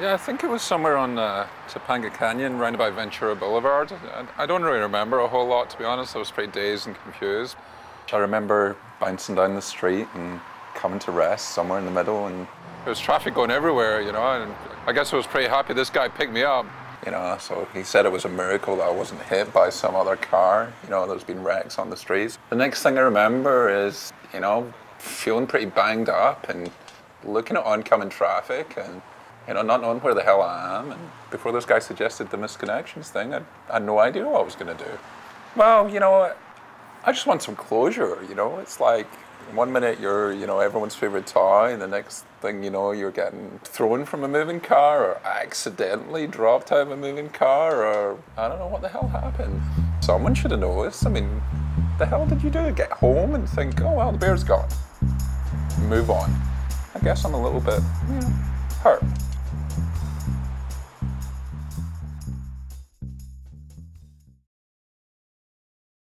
Yeah, I think it was somewhere on uh, Topanga Canyon, round about Ventura Boulevard. I, I don't really remember a whole lot, to be honest. I was pretty dazed and confused. I remember bouncing down the street and coming to rest somewhere in the middle, and there was traffic going everywhere, you know. And I guess I was pretty happy this guy picked me up. You know, so he said it was a miracle that I wasn't hit by some other car. You know, there's been wrecks on the streets. The next thing I remember is, you know, feeling pretty banged up and looking at oncoming traffic and, you know, not knowing where the hell I am. And before this guy suggested the missed connections thing, I, had no idea what I was going to do. Well, you know, I just want some closure, you know. It's like one minute you're, you know, everyone's favorite toy, and the next thing you know, you're getting thrown from a moving car or accidentally dropped out of a moving car, or I don't know what the hell happened. Someone should have noticed. I mean, the hell did you do? Get home and think, oh well, the bear's gone. Move on. I guess I'm a little bit, you know, hurt.